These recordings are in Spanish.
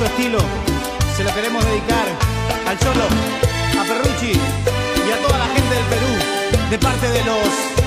estilo. Se la queremos dedicar al Cholo, a Ferrucci y a toda la gente del Perú, de parte de los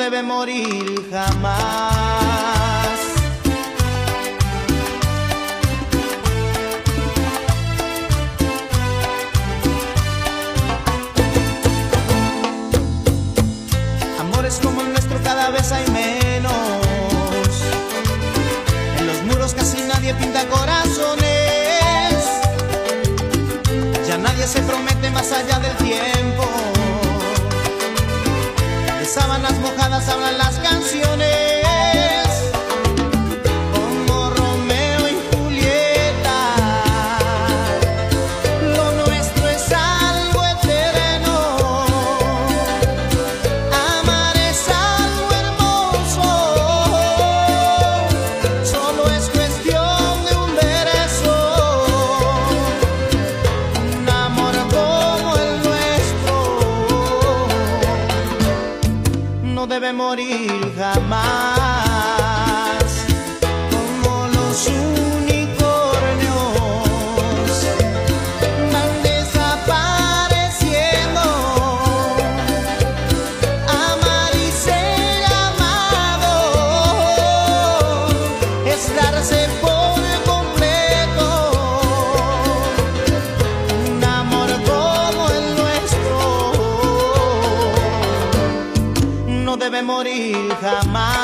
debe morir jamás. Amores como el nuestro cada vez hay menos. En los muros casi nadie pinta corazones. Ya nadie se promete más allá del tiempo. Sábanas mojadas hablan las canciones. Debe morir jamás. Como los unicornios van desapareciendo. Amar y ser amado es darse debe morir jamás.